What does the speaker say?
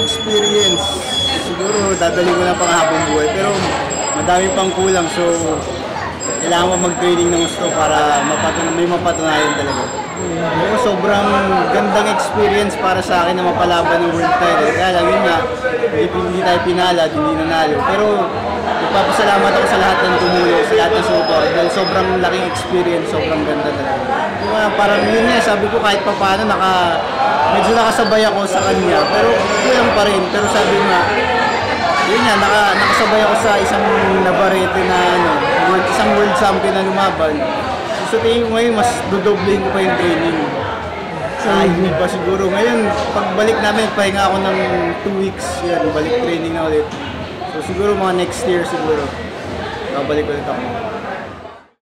experience. Siguro dadali ko na pang habang buhay. Pero madami pang kulang. So, kailangan mo mag-training ng gusto para mapatun may mapatunayan talaga. Oo, sobrang gandang experience para sa akin na mapalaban ng world title. Kaya lang yun nga, hindi, hindi tayo pinalad, hindi nanalo. Pero nagpapasalamat ako sa lahat lahat ng. Dahil sobrang laking experience, sobrang ganda talaga. Yung nga, parang yun nga, sabi ko kahit pa paano, naka, medyo nakasabay ako sa kanya. Pero kulang pa rin. Pero sabi nga, yun nga, naka, nakasabay ako sa isang Navarrete na ano, world, isang world champion na lumaban. So tingin ko ngayon, mas dudobling ko pa yung training. Sa hindi pa siguro. Ngayon, pagbalik namin, pahinga ako ng 2 weeks. Yan, balik training na ulit. So siguro mga next year siguro. 頑張ってくれたもん